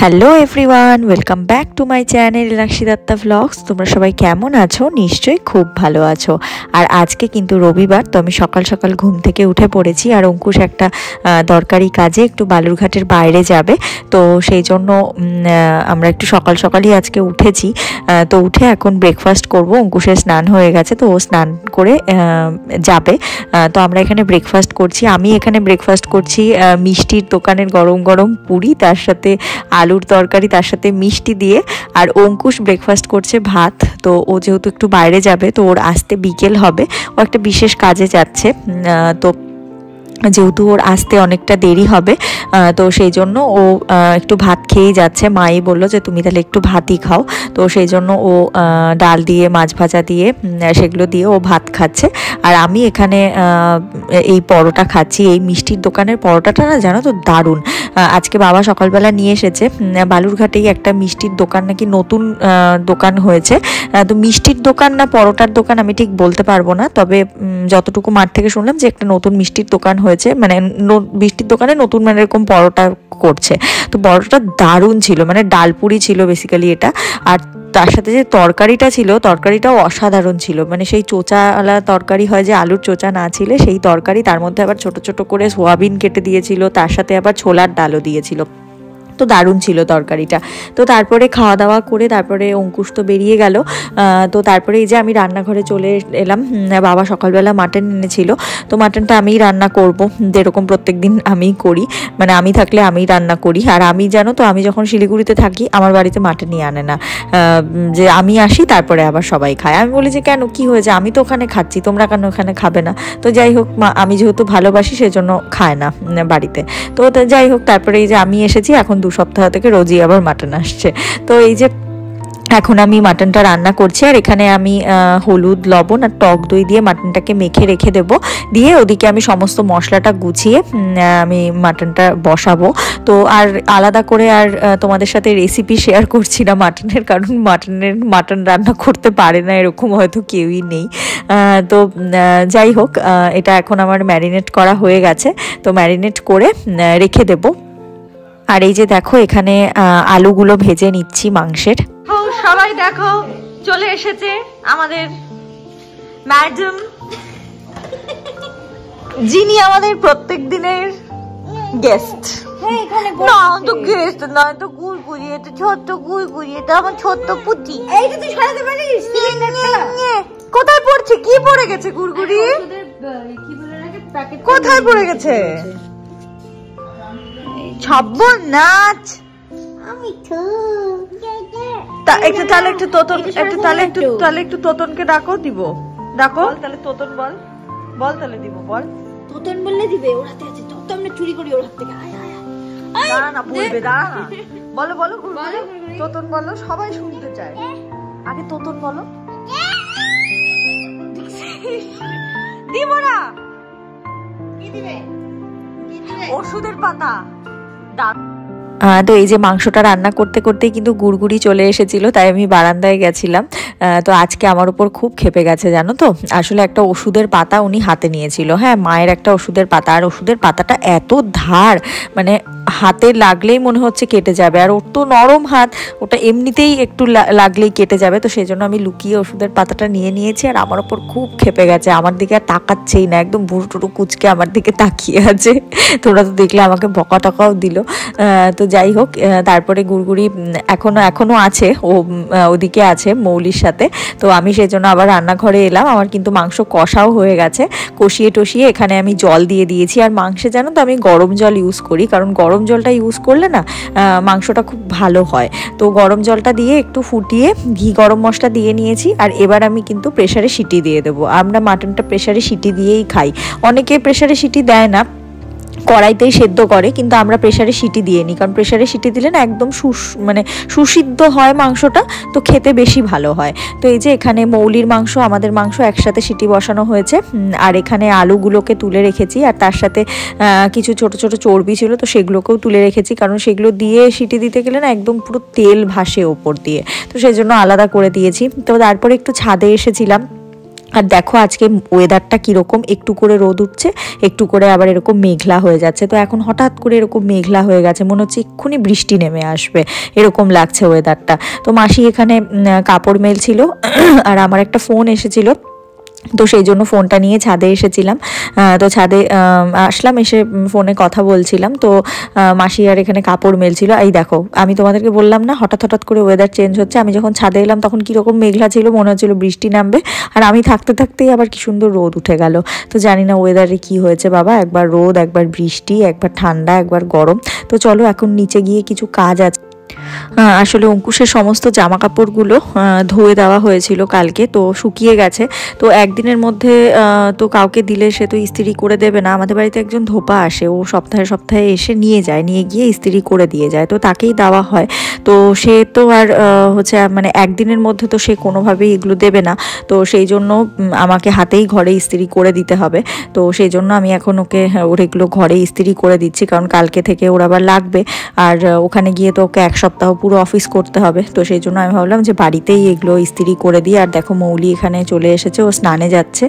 Hello everyone welcome back to my channel Elakshi Dutta vlogs তোমরা সবাই কেমন আছো? নিশ্চয়ই খুব ভালো আছো। আর আজকে কিন্তু রবিবার, তো আমি সকাল সকাল ঘুম থেকে উঠে পড়েছি আর অঙ্কুশ একটা দরকারি কাজে একটু বালুরঘাটের বাইরে যাবে। তো সেই জন্য আমরা একটু সকাল সকালই আজকে উঠেছি। তো উঠে এখন ব্রেকফাস্ট করব। অঙ্কুশের স্নান হয়ে গেছে, তো ও স্নান করে যাবে। তো আমরা এখানে ব্রেকফাস্ট করছি। আমি এখানে ব্রেকফাস্ট করছি মিষ্টির দোকানের গরম গরম পুরি, তার সাথে আলুর তরকারি, তার সাথে মিষ্টি দিয়ে, আর অঙ্কুশ ব্রেকফাস্ট করছে ভাত। তো ও যেহেতু একটু বাইরে যাবে, তো ওর আসতে বিকেল হবে। ও একটা বিশেষ কাজে যাচ্ছে। তো যেহেতু ওর আসতে অনেকটা দেরি হবে তো সেই জন্য ও একটু ভাত খেয়েই যাচ্ছে। মাই বলল যে, তুমি তাহলে একটু ভাতই খাও। তো সেই জন্য ও ডাল দিয়ে, মাছ ভাজা দিয়ে সেগুলো দিয়ে ও ভাত খাচ্ছে। আর আমি এখানে এই পরোটা খাচ্ছি। এই মিষ্টির দোকানের পরোটাটা না, জানো তো, দারুণ। আজকে বাবা সকালবেলা নিয়ে এসেছে। বালুরঘাটেই একটা মিষ্টির দোকান নাকি নতুন দোকান হয়েছে। তো মিষ্টির দোকান না পরোটার দোকান আমি ঠিক বলতে পারব না। তবে যতটুকু মাঠ থেকে শুনলাম যে, একটা নতুন মিষ্টির দোকান হয়েছে মানে মিষ্টির দোকানে নতুন মানে এরকম পরোটা করছে। তো পরোটাটা দারুণ ছিল মানে ডালপুরি ছিল বেসিক্যালি এটা। আর তার সাথে যে তরকারিটা ছিল, তরকারিটাও অসাধারণ ছিল। মানে সেই চোচাওয়ালা তরকারি হয় যে আলুর চোচা না ছিল, সেই তরকারি তার মধ্যে আবার ছোট ছোট করে সোয়াবিন কেটে দিয়েছিল, তার সাথে আবার ছোলার ডালও দিয়েছিল। তো দারুণ ছিল তরকারিটা। তো তারপরে খাওয়া দাওয়া করে তারপরে অঙ্কুশ তো বেরিয়ে গেল। তো তারপরে এই যে আমি রান্নাঘরে চলে এলাম। বাবা সকালবেলা মাটন এনেছিল। তো মাটনটা আমিই রান্না করব। যেরকম প্রত্যেক দিন আমিই করি। মানে আমি থাকলে আমি রান্না করি। আর আমি জানো তো, আমি যখন শিলিগুড়িতে থাকি, আমার বাড়িতে মাটনই আনে না। যে আমি আসি, তারপরে আবার সবাই খায়। আমি বলি যে, কেন? কি হয়েছে? আমি তো ওখানে খাচ্ছি। তোমরা কেন ওখানে খাবে না? তো যাই হোক আমি যেহেতু ভালোবাসি, সেজন্য খায় না বাড়িতে। তো যাই হোক, তারপরে এই যে আমি এসেছি, এখন দু সপ্তাহ থেকে রোজই আবার মাটন আসছে। তো এই যে এখন আমি মাটনটা রান্না করছি, আর এখানে আমি হলুদ, লবণ আর টক দই দিয়ে মাটনটাকে মেখে রেখে দেব। দিয়ে ওদিকে আমি সমস্ত মশলাটা গুছিয়ে আমি মাটনটা বসাবো। তো আর আলাদা করে আর তোমাদের সাথে রেসিপি শেয়ার করছি না মাটনের, কারণ মাটনের, মাটন রান্না করতে পারে না, এরকম হয়তো কেউই নেই। তো যাই হোক এটা এখন আমার ম্যারিনেট করা হয়ে গেছে। তো ম্যারিনেট করে রেখে দেবো। আর এই যে দেখো এখানে আহ, আলুগুলো ভেজে নিচ্ছি মাংসের। ও সবাই দেখো চলে এসেছে আমাদের ম্যাডাম। যিনি আমাদের প্রত্যেক দিনের গেস্ট না তো গেস্ট না তো গুড়গুড়ি এটা ছোট্ট গুড়গুড়ি এটা আমার ছোট্ট পুটি। এইটা তুই সরাতে পারিস? কোথায় পড়ছে? কি পড়ে গেছে গুড়গুড়ি কি বলে রাখে প্যাকেট কোথায় পড়ে গেছে? ছব্ব নাচ আমি তো তা একটু তাহলে একটু তোতন একটু তাহলে একটু তাহলে একটু তোতনকে ডাকো দিব। ডাকো। তাহলে তোতন বল। বল তাহলে দিব বল। তোতন বললে দিবে ওর হাতে আছে। তো আমরা চুরি করি ওর হাত থেকে। আয় আয় আয়। দাঁড়া না বলবে না। বলো বলো তোতন বলো সবাই শুনতে চায়। আগে তোতন বলো। দিব না। কি দিবে? ওষুধের পাতা। 大 তো এই যে মাংসটা রান্না করতে করতেই কিন্তু গুড়গুড়ি চলে এসেছিল, তাই আমি বারান্দায় গেছিলাম। তো আজকে আমার উপর খুব খেপে গেছে, জানো তো? আসলে একটা ওষুধের পাতা উনি হাতে নিয়েছিল। হ্যাঁ মায়ের একটা ওষুধের পাতা, আর ওষুধের পাতাটা এত ধার মানে হাতে লাগলেই মনে হচ্ছে কেটে যাবে। আর ওর তো নরম হাত, ওটা এমনিতেই একটু লাগলেই কেটে যাবে, তো সেই জন্য আমি লুকিয়ে ওষুধের পাতাটা নিয়ে নিয়েছি, আর আমার ওপর খুব খেপে গেছে। আমার দিকে আর তাকাচ্ছেই না, একদম বুড়ো টুরু কুচকে আমার দিকে তাকিয়ে আছে। তোমরা তো দেখলে আমাকে বকা টকাও দিল তো যাই হোক তারপরে গুড়গুড়ি উম, এখনও এখনও আছে ও ওদিকে আছে মৌলির সাথে। তো আমি সেই জন্য আবার রান্নাঘরে এলাম। আমার কিন্তু মাংস কষাও হয়ে গেছে। কষিয়ে টষিয়ে এখানে আমি জল দিয়ে দিয়েছি। আর মাংসে জানো তো আমি গরম জল ইউজ করি। কারণ গরম জলটা ইউজ করলে না মাংসটা খুব ভালো হয়। তো গরম জলটা দিয়ে একটু ফুটিয়ে ঘি গরম মশলা দিয়ে নিয়েছি। আর এবার আমি কিন্তু প্রেশারে সিটি দিয়ে দেবো। আমরা মাটনটা প্রেশারে সিটি দিয়েই খাই। অনেকে প্রেশারে সিটি দেয় না। কড়াইতেই সেদ্ধ করে, কিন্তু আমরা প্রেশারে সিটি দিয়ে নিই। কারণ প্রেশারে সিটি দিলে না একদম সুস মানে সুসিদ্ধ হয় মাংসটা, তো খেতে বেশি ভালো হয়। তো এই যে এখানে মৌলির মাংস, আমাদের মাংস একসাথে সিটি বসানো হয়েছে। আর এখানে আলুগুলোকে তুলে রেখেছি, আর তার সাথে কিছু ছোট ছোট চর্বি ছিল, তো সেগুলোকেও তুলে রেখেছি। কারণ সেগুলো দিয়ে সিটি দিতে গেলে না একদম পুরো তেল ভাসে ওপর দিয়ে। তো সেই জন্য আলাদা করে দিয়েছি। তো তারপরে একটু ছাদে এসেছিলাম। আর দেখো আজকে ওয়েদারটা কীরকম, একটু করে রোদ উঠছে, একটু করে আবার এরকম মেঘলা হয়ে যাচ্ছে। তো এখন হঠাৎ করে এরকম মেঘলা হয়ে গেছে, মনে হচ্ছে এক্ষুনি বৃষ্টি নেমে আসবে, এরকম লাগছে ওয়েদারটা তো মাসি এখানে কাপড় মেলছিল, আর আমার একটা ফোন এসেছিল। তো সেই জন্য ফোনটা নিয়ে ছাদে এসেছিলাম। তো ছাদে আসলাম, এসে ফোনে কথা বলছিলাম। তো মাসি আর এখানে কাপড় মেলছিল। এই দেখো, আমি তোমাদেরকে বললাম না, হঠাৎ হঠাৎ করে ওয়েদার চেঞ্জ হচ্ছে। আমি যখন ছাদে এলাম, তখন কীরকম মেঘলা ছিল, মনে হচ্ছিল বৃষ্টি নামবে। আর আমি থাকতে, থাকতেই আবার কি সুন্দর রোদ উঠে গেল। তো জানি না ওয়েদারে কি হয়েছে, বাবা। একবার রোদ, একবার বৃষ্টি, একবার ঠান্ডা, একবার গরম। তো চলো, এখন নিচে গিয়ে কিছু কাজ আছে। আসলে অঙ্কুশের সমস্ত জামা কাপড়গুলো ধুয়ে দেওয়া হয়েছিল কালকে, তো শুকিয়ে গেছে। তো একদিনের মধ্যে তো কাউকে দিলে সে তো ইস্ত্রি করে দেবে না। আমাদের বাড়িতে একজন ধোপা আসে, ও সপ্তাহে সপ্তাহে এসে নিয়ে যায়, নিয়ে গিয়ে ইস্ত্রি করে দিয়ে যায়। তো তাকেই দেওয়া হয়। তো সে তো আর হচ্ছে মানে একদিনের মধ্যে তো সে কোনোভাবেই এগুলো দেবে না। তো সেই জন্য আমাকে হাতেই ঘরে ইস্ত্রি করে দিতে হবে। তো সেই জন্য আমি এখন ওকে, ওর এগুলো ঘরে ইস্ত্রি করে দিচ্ছি, কারণ কালকে থেকে ওর আবার লাগবে। আর ওখানে গিয়ে তো ওকে এক সপ্তাহ পুরো অফিস করতে হবে। তো সেই জন্য আমি ভাবলাম যে বাড়িতেই এগুলো ইস্তিরি করে দিই। আর দেখো মৌলি এখানে চলে এসেছে, ও স্নানে যাচ্ছে।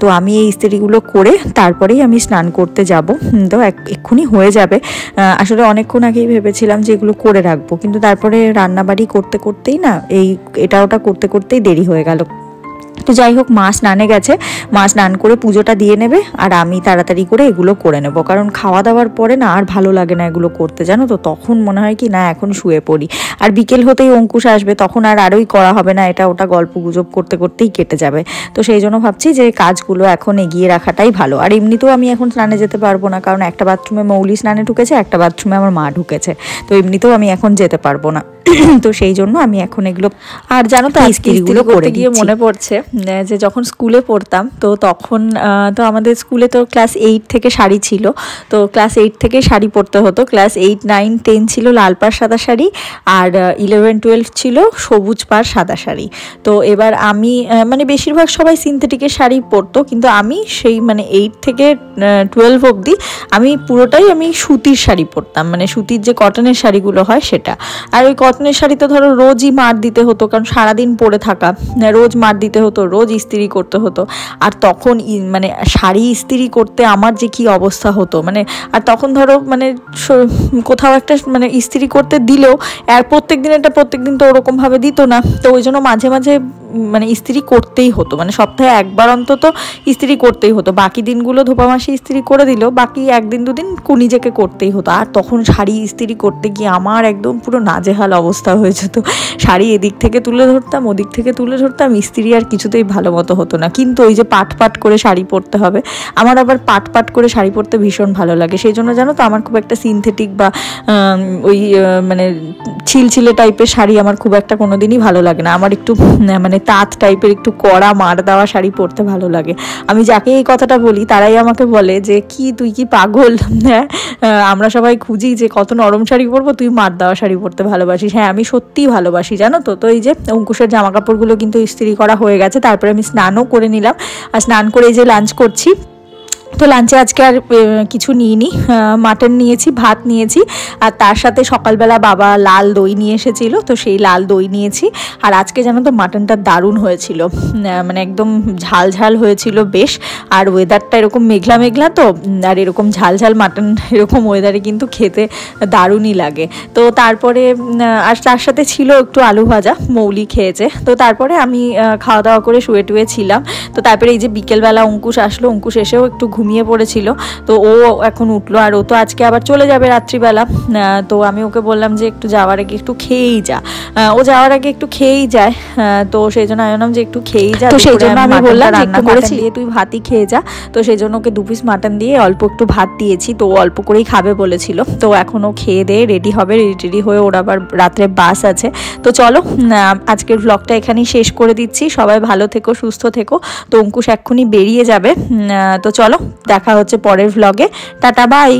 তো আমি এই ইস্তিরিগুলো করে তারপরেই আমি স্নান করতে যাব। তো এক্ষুনি হয়ে যাবে। আসলে অনেকক্ষণ আগেই ভেবেছিলাম যে এগুলো করে রাখব। কিন্তু তারপরে রান্নাবাড়ি করতে করতেই না, এই, এটা ওটা করতে করতেই দেরি হয়ে গেল। তো যাই হোক মা স্নানে গেছে। মা স্নান করে পুজোটা দিয়ে নেবে আর আমি তাড়াতাড়ি করে এগুলো করে নেব। কারণ খাওয়া দাওয়ার পরে না আর ভালো লাগে না এগুলো করতে জানো তো? তখন মনে হয় কি না এখন শুয়ে পড়ি। আর বিকেল হতেই অঙ্কুশ আসবে তখন আর আরোই করা হবে না এটা ওটা গল্প গুজব করতে করতেই কেটে যাবে। তো সেই জন্য ভাবছি যে কাজগুলো এখন এগিয়ে রাখাটাই ভালো। আর এমনিতেও আমি এখন স্নানে যেতে পারব না কারণ একটা বাথরুমে মৌলি স্নানে ঢুকেছে একটা বাথরুমে আমার মা ঢুকেছে। তো এমনিতেও আমি এখন যেতে পারব না। তো সেই জন্য আমি এখন এগুলো আর জানো তো স্কিলগুলো করতে গিয়ে মনে পড়ছে। যে যখন স্কুলে পড়তাম, তো তখন তো আমাদের স্কুলে তো ক্লাস এইট থেকে শাড়ি ছিল। তো ক্লাস এইট থেকে শাড়ি পরতে হতো। ক্লাস এইট নাইন টেন ছিল লাল পাড়, সাদা শাড়ি আর ইলেভেন টুয়েলভ ছিল সবুজ পাড়, সাদা শাড়ি। তো এবার আমি মানে বেশিরভাগ সবাই সিনথেটিকের শাড়ি পরতো কিন্তু আমি সেই মানে এইট থেকে টুয়েলভ অবধি আমি পুরোটাই আমি সুতির শাড়ি পরতাম মানে সুতির যে কটনের শাড়িগুলো হয় সেটা। আর ওই কটনের শাড়ি তো ধরো রোজই মার দিতে হতো, কারণ সারাদিন পরে থাকা, রোজ মার দিতে হতো। রোজ ইস্ত্রি করতে হতো। আর তখন মানে শাড়ি ইস্ত্রি করতে আমার যে কি অবস্থা হতো মানে আর তখন ধরো মানে কোথাও একটা মানে ইস্ত্রি করতে দিলেও আর প্রত্যেক দিন এটা প্রত্যেক দিন তো ওরকমভাবে দিত না। তো ওই জন্য মাঝে মাঝে মানে ইস্ত্রি করতেই হতো মানে সপ্তাহে একবার অন্তত ইস্ত্রি করতেই হতো। বাকি দিনগুলো ধোপা মাসে ইস্ত্রি করে দিল, বাকি একদিন দুদিন নিজেকে করতেই হতো। আর তখন শাড়ি ইস্ত্রি করতে গিয়ে আমার একদম পুরো নাজেহাল অবস্থা হয়ে যেত। শাড়ি এদিক থেকে তুলে ধরতাম, ওদিক থেকে তুলে ধরতাম, ইস্ত্রি আর কিছুতেই ভালো মতো হতো না। কিন্তু ওই যে পাট পাট করে শাড়ি পরতে হবে, আমার আবার পাট পাট করে শাড়ি পরতে ভীষণ ভালো লাগে। সেই জন্য জানো তো, আমার খুব একটা সিনথেটিক বা ওই মানে ছিলছিলে টাইপের শাড়ি আমার খুব একটা কোনো দিনই ভালো লাগে না। আমার একটু মানে তাঁত টাইপের একটু কড়া মার দেওয়া শাড়ি পরতে ভালো লাগে। আমি যাকে এই কথাটা বলি, তারাই আমাকে বলে যে, কি, তুই কি পাগল? হ্যাঁ আমরা সবাই খুঁজি যে, কত নরম শাড়ি পরবো, তুই মার দেওয়া শাড়ি পরতে ভালোবাসিস। হ্যাঁ আমি সত্যিই ভালোবাসি, জানো তো? তো এই যে অঙ্কুশের জামা কাপড়গুলো কিন্তু ইস্ত্রি করা হয়ে গেছে। তারপরে আমি স্নানও করে নিলাম। আর স্নান করে যে লাঞ্চ করছি তো লাঞ্চে আজকে আর কিছু নিইনি। মাটন নিয়েছি, ভাত নিয়েছি, আর তার সাথে সকালবেলা বাবা লাল দই নিয়ে এসেছিল, তো সেই লাল দই নিয়েছি। আর আজকে জানো তো মাটনটা দারুণ হয়েছিল। মানে একদম ঝাল ঝাল হয়েছিল বেশ। আর ওয়েদারটা এরকম মেঘলা মেঘলা তো আর এরকম ঝাল ঝাল মাটন এরকম ওয়েদারে কিন্তু খেতে দারুণই লাগে। তো তারপরে আর তার সাথে ছিল একটু আলু ভাজা, মৌলি খেয়েছে। তো তারপরে আমি খাওয়া দাওয়া করে শুয়ে টুয়ে ছিলাম। তো তারপরে এই যে বিকেলবেলা অঙ্কুশ আসলো, অঙ্কুশ এসেও একটু ঘুমিয়ে পড়েছিল। তো ও এখন উঠল আর ও তো আজকে আবার চলে যাবে রাত্রিবেলা। তো আমি ওকে বললাম যে একটু যাওয়ার আগে একটু খেয়েই যা। ও যাওয়ার আগে একটু খেয়েই যায়। তো সেই জন্য আমি বললাম যে একটু খেয়েই যা। তো সেই জন্য আমি বললাম রান্না করেছি। দিয়ে তুই ভাতই খেয়ে যা। তো সেই জন্য ওকে দু পিস মাটন দিয়ে অল্প একটু ভাত দিয়েছি। তো অল্প করেই খাবে বলেছিল। তো এখন ও খেয়ে দিয়ে রেডি হবে। রেডি হয়ে ওর আবার রাত্রে বাস আছে। তো চলো আজকের ব্লগটা এখানেই শেষ করে দিচ্ছি। সবাই ভালো থেকো সুস্থ থেকো। তো অঙ্কুশ এক্ষুনি বেরিয়ে যাবে। তো চলো দেখা হচ্ছে পরের ভ্লগে টাটা বাই